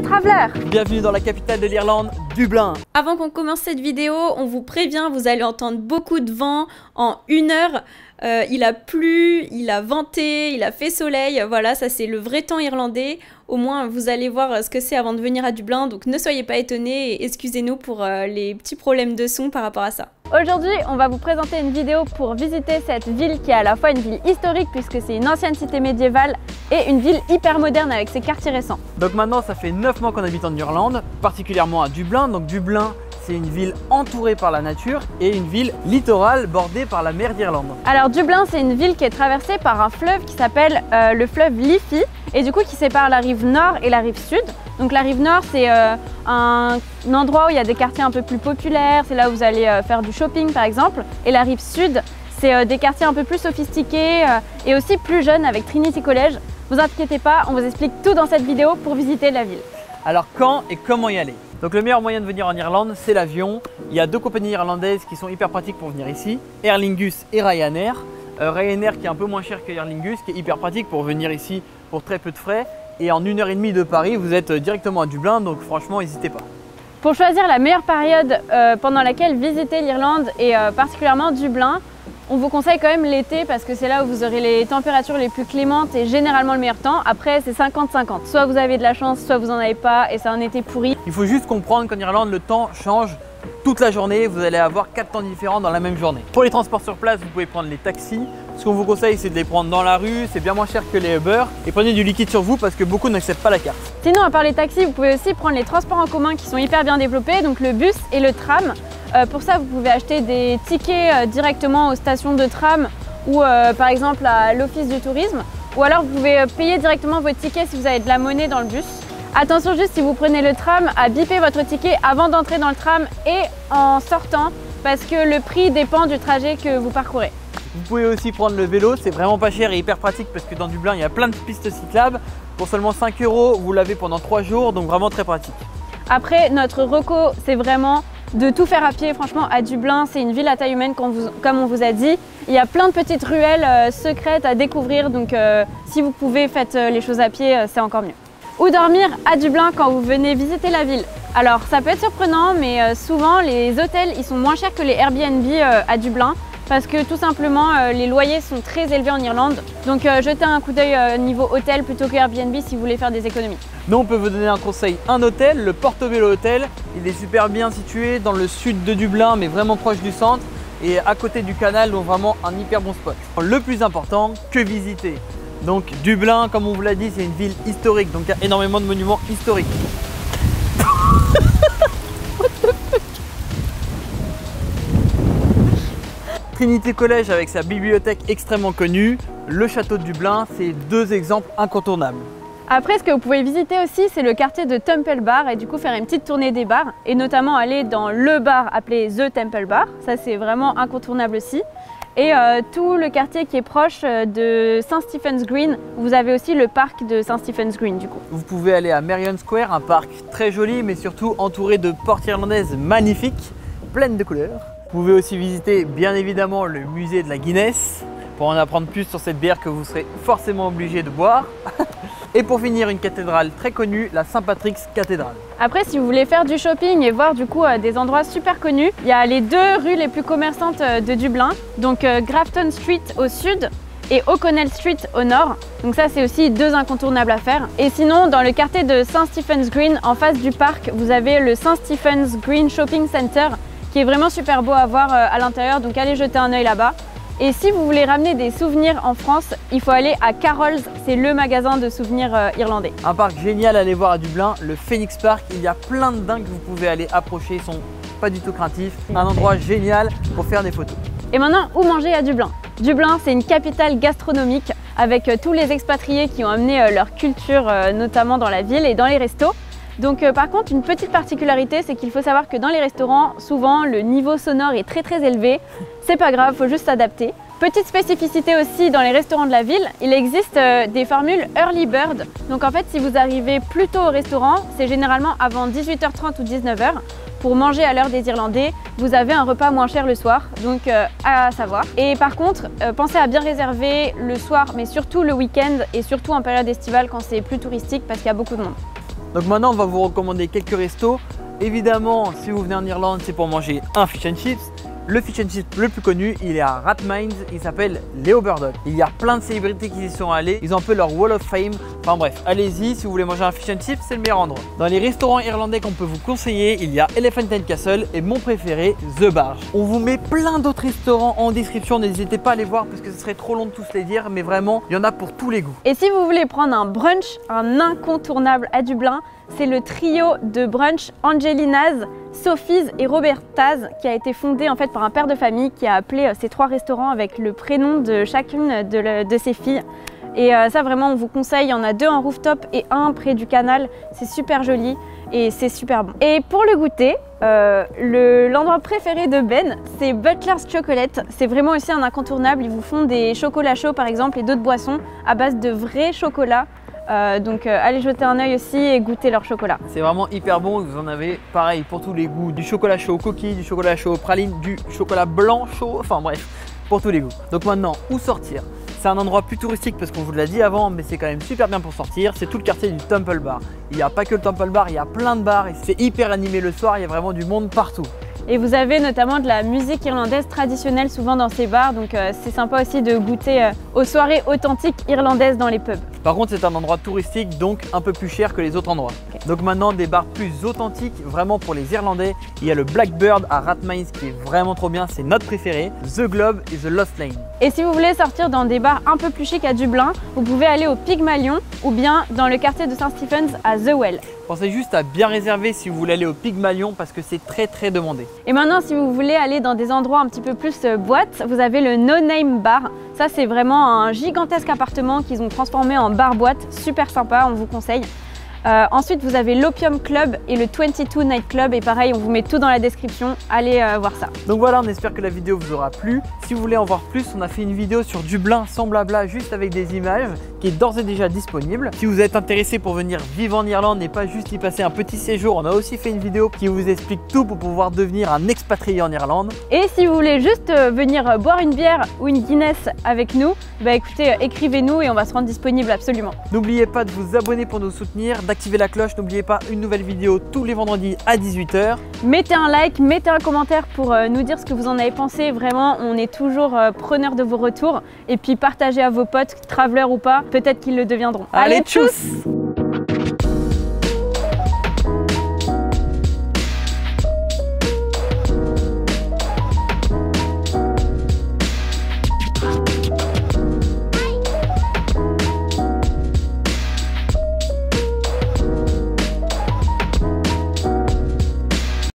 les travelers Bienvenue dans la capitale de l'Irlande, Dublin Avant qu'on commence cette vidéo, on vous prévient, vous allez entendre beaucoup de vent en une heure. Euh, il a plu, il a venté, il a fait soleil, voilà, ça c'est le vrai temps irlandais. Au moins, vous allez voir ce que c'est avant de venir à Dublin, donc ne soyez pas étonnés et excusez-nous pour euh, les petits problèmes de son par rapport à ça. Aujourd'hui, on va vous présenter une vidéo pour visiter cette ville qui est à la fois une ville historique puisque c'est une ancienne cité médiévale et une ville hyper moderne avec ses quartiers récents. Donc maintenant, ça fait 9 mois qu'on habite en Irlande, particulièrement à Dublin. Donc Dublin, c'est une ville entourée par la nature et une ville littorale bordée par la mer d'Irlande. Alors Dublin, c'est une ville qui est traversée par un fleuve qui s'appelle euh, le fleuve Liffey et du coup qui sépare la rive nord et la rive sud. Donc la rive nord, c'est euh, un, endroit où il y a des quartiers un peu plus populaires, c'est là où vous allez euh, faire du shopping par exemple. Et la rive sud, c'est des quartiers un peu plus sophistiqués et aussi plus jeunes avec Trinity College. Vous inquiétez pas, on vous explique tout dans cette vidéo pour visiter la ville. Alors quand et comment y aller donc le meilleur moyen de venir en Irlande, c'est l'avion. Il y a deux compagnies irlandaises qui sont hyper pratiques pour venir ici, Aer Lingus et Ryanair. Euh, Ryanair qui est un peu moins cher que Aer Lingus, qui est hyper pratique pour venir ici pour très peu de frais. Et en une heure et demie de Paris, vous êtes directement à Dublin, donc franchement, n'hésitez pas. Pour choisir la meilleure période euh, pendant laquelle visiter l'Irlande et euh, particulièrement Dublin, on vous conseille quand même l'été parce que c'est là où vous aurez les températures les plus clémentes et généralement le meilleur temps. Après, c'est 50-50. Soit vous avez de la chance, soit vous n'en avez pas et c'est un été pourri. Il faut juste comprendre qu'en Irlande, le temps change toute la journée. Vous allez avoir quatre temps différents dans la même journée. Pour les transports sur place, vous pouvez prendre les taxis. Ce qu'on vous conseille, c'est de les prendre dans la rue. C'est bien moins cher que les Uber. Et prenez du liquide sur vous parce que beaucoup n'acceptent pas la carte. Sinon, à part les taxis, vous pouvez aussi prendre les transports en commun qui sont hyper bien développés, donc le bus et le tram. Euh, pour ça, vous pouvez acheter des tickets euh, directement aux stations de tram ou euh, par exemple à l'office du tourisme. Ou alors vous pouvez payer directement votre ticket si vous avez de la monnaie dans le bus. Attention juste si vous prenez le tram à biper votre ticket avant d'entrer dans le tram et en sortant parce que le prix dépend du trajet que vous parcourez. Vous pouvez aussi prendre le vélo, c'est vraiment pas cher et hyper pratique parce que dans Dublin il y a plein de pistes cyclables. Pour seulement 5 euros, vous l'avez pendant 3 jours, donc vraiment très pratique. Après, notre reco, c'est vraiment de tout faire à pied. Franchement, à Dublin, c'est une ville à taille humaine, comme on vous a dit. Il y a plein de petites ruelles euh, secrètes à découvrir, donc euh, si vous pouvez, faites euh, les choses à pied, c'est encore mieux. Où dormir à Dublin quand vous venez visiter la ville? Alors, ça peut être surprenant, mais souvent, les hôtels, ils sont moins chers que les Airbnb à Dublin parce que tout simplement les loyers sont très élevés en Irlande. Donc jetez un coup d'œil niveau hôtel plutôt que Airbnb si vous voulez faire des économies. Nous, on peut vous donner un conseil, un hôtel, le Portobello Hotel. Il est super bien situé dans le sud de Dublin, mais vraiment proche du centre et à côté du canal, donc vraiment un hyper bon spot. Le plus important, que visiter Donc Dublin, comme on vous l'a dit, c'est une ville historique, donc il y a énormément de monuments historiques. Trinity College avec sa bibliothèque extrêmement connue, le château de Dublin, c'est deux exemples incontournables. Après, ce que vous pouvez visiter aussi, c'est le quartier de Temple Bar et du coup faire une petite tournée des bars et notamment aller dans le bar appelé The Temple Bar. Ça, c'est vraiment incontournable aussi. Et euh, tout le quartier qui est proche euh, de Saint Stephen's Green, vous avez aussi le parc de Saint Stephen's Green du coup. Vous pouvez aller à Marion Square, un parc très joli mais surtout entouré de portes irlandaises magnifiques, pleines de couleurs. Vous pouvez aussi visiter bien évidemment le musée de la Guinness pour en apprendre plus sur cette bière que vous serez forcément obligé de boire. Et pour finir, une cathédrale très connue, la Saint-Patrick's Cathédrale. Après, si vous voulez faire du shopping et voir du coup euh, des endroits super connus, il y a les deux rues les plus commerçantes euh, de Dublin. Donc euh, Grafton Street au sud et O'Connell Street au nord. Donc ça, c'est aussi deux incontournables à faire. Et sinon, dans le quartier de Saint Stephen's Green, en face du parc, vous avez le Saint Stephen's Green Shopping Center qui est vraiment super beau à voir à l'intérieur. Donc allez jeter un œil là-bas. Et si vous voulez ramener des souvenirs en France, il faut aller à Carroll's, c'est le magasin de souvenirs euh, irlandais. Un parc génial à aller voir à Dublin, le Phoenix Park. Il y a plein de dingues que vous pouvez aller approcher, ils sont pas du tout craintifs. Un endroit génial pour faire des photos. Et maintenant, où manger à Dublin? Dublin, c'est une capitale gastronomique avec euh, tous les expatriés qui ont amené euh, leur culture, notamment dans la ville et dans les restos. Donc par contre, une petite particularité, c'est qu'il faut savoir que dans les restaurants, souvent le niveau sonore est très très élevé. C'est pas grave, faut juste s'adapter. Petite spécificité aussi dans les restaurants de la ville, il existe euh, des formules early bird. Donc en fait, si vous arrivez plus tôt au restaurant, c'est généralement avant 18h30 ou 19h. Pour manger à l'heure des Irlandais, vous avez un repas moins cher le soir, donc euh, à savoir. Et par contre, euh, pensez à bien réserver le soir, mais surtout le week-end et surtout en période estivale quand c'est plus touristique parce qu'il y a beaucoup de monde. Donc maintenant, on va vous recommander quelques restos. Évidemment, si vous venez en Irlande, c'est pour manger un fish and chips. Le fish and chips le plus connu, il est à Rathmines, il s'appelle Leo Burdock. Il y a plein de célébrités qui y sont allées, ils ont un peu leur wall of fame. Enfin bref, allez-y, si vous voulez manger un fish and chips, c'est le meilleur endroit. Dans les restaurants irlandais qu'on peut vous conseiller, il y a Elephant and Castle et mon préféré, The Barge. On vous met plein d'autres restaurants en description, n'hésitez pas à les voir parce que ce serait trop long de tous les dire, mais vraiment, il y en a pour tous les goûts. Et si vous voulez prendre un brunch, un incontournable à Dublin, c'est le trio de brunch Angelina's, Sophie's et Roberta's qui a été fondé en fait par un père de famille qui a appelé euh, ces trois restaurants avec le prénom de chacune de, ses filles. Et euh, ça vraiment on vous conseille, il y en a deux en rooftop et un près du canal, c'est super joli et c'est super bon. Et pour le goûter, euh, l'endroit préféré de Ben, c'est Butler's Chocolate. C'est vraiment aussi un incontournable. Ils vous font des chocolats chauds par exemple et d'autres boissons à base de vrai chocolat. Euh, donc euh, allez jeter un œil aussi et goûter leur chocolat. C'est vraiment hyper bon, vous en avez pareil pour tous les goûts, du chocolat chaud coquille, du chocolat chaud praline, du chocolat blanc chaud, enfin bref, pour tous les goûts. Donc maintenant, où sortir? C'est un endroit plus touristique parce qu'on vous l'a dit avant, mais c'est quand même super bien pour sortir. C'est tout le quartier du Temple Bar. Il n'y a pas que le Temple Bar, il y a plein de bars et c'est hyper animé le soir, il y a vraiment du monde partout. Et vous avez notamment de la musique irlandaise traditionnelle souvent dans ces bars, donc euh, c'est sympa aussi de goûter aux soirées authentiques irlandaises dans les pubs. Par contre, c'est un endroit touristique, donc un peu plus cher que les autres endroits. Donc maintenant, des bars plus authentiques, vraiment pour les Irlandais. Il y a le Blackbird à Rathmines qui est vraiment trop bien, c'est notre préféré. The Globe et The Lost Lane. Et si vous voulez sortir dans des bars un peu plus chics à Dublin, vous pouvez aller au Pygmalion ou bien dans le quartier de Saint-Stephens à The Well. Pensez juste à bien réserver si vous voulez aller au Pygmalion parce que c'est très très demandé. Et maintenant, si vous voulez aller dans des endroits un petit peu plus euh, boîte, vous avez le No Name Bar. Ça, c'est vraiment un gigantesque appartement qu'ils ont transformé en bar-boîte. Super sympa, on vous conseille. Euh, ensuite, vous avez l'Opium Club et le 22 Night Club. Et pareil, on vous met tout dans la description. Allez euh, voir ça. Donc voilà, on espère que la vidéo vous aura plu. Si vous voulez en voir plus, on a fait une vidéo sur Dublin sans blabla, juste avec des images, qui est d'ores et déjà disponible. Si vous êtes intéressé pour venir vivre en Irlande et pas juste y passer un petit séjour, on a aussi fait une vidéo qui vous explique tout pour pouvoir devenir un expatrié en Irlande. Et si vous voulez juste euh, venir boire une bière ou une Guinness avec nous, bah écoutez, écrivez-nous et on va se rendre disponible absolument. N'oubliez pas de vous abonner pour nous soutenir d'activer la cloche. N'oubliez pas une nouvelle vidéo tous les vendredis à 18h. Mettez un like, mettez un commentaire pour euh, nous dire ce que vous en avez pensé. Vraiment, on est toujours euh, preneur de vos retours. Et puis partagez à vos potes, travelers ou pas, peut-être qu'ils le deviendront. Allez, tchuss